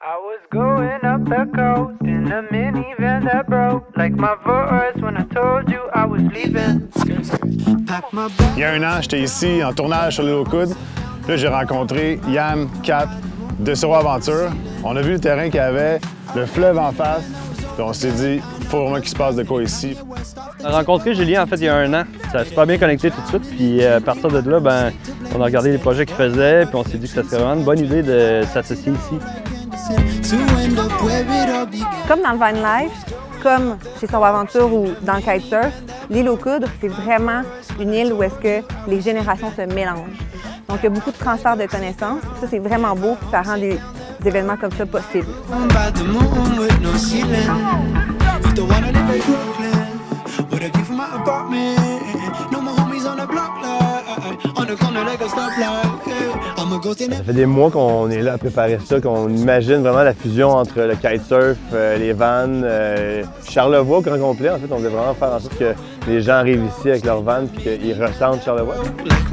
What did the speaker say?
I was going up the coast in a minivan that broke like my voice when I told you I was leaving. Il y a un an, j'étais ici en tournage sur l'île aux coudes. Là, j'ai rencontré Yann, Kat de Sero Aventure. On a vu le terrain qu'il y avait, le fleuve en face. Puis on s'est dit, faut vraiment qu'il se passe de quoi ici. On a rencontré Julien en fait il y a un an. Ça a super bien connecté tout de suite. Puis euh, à partir de là, ben, on a regardé les projets qu'il faisait. Puis on s'est dit que ça serait vraiment une bonne idée de s'associer ici. Comme dans le Vine Life, comme chez Aventure ou dans le kitesurf, l'île aux coudres, c'est vraiment une île où est-ce que les générations se mélangent. Donc, il y a beaucoup de transfert de connaissances. Ça, c'est vraiment beau, puis ça rend des, des événements comme ça possibles. Ça fait des mois qu'on est là à préparer ça, qu'on imagine vraiment la fusion entre le kitesurf, euh, les vannes, euh, Charlevoix au grand complet. En fait, on voulait vraiment faire en sorte que les gens arrivent ici avec leurs vannes et qu'ils ressentent Charlevoix. Like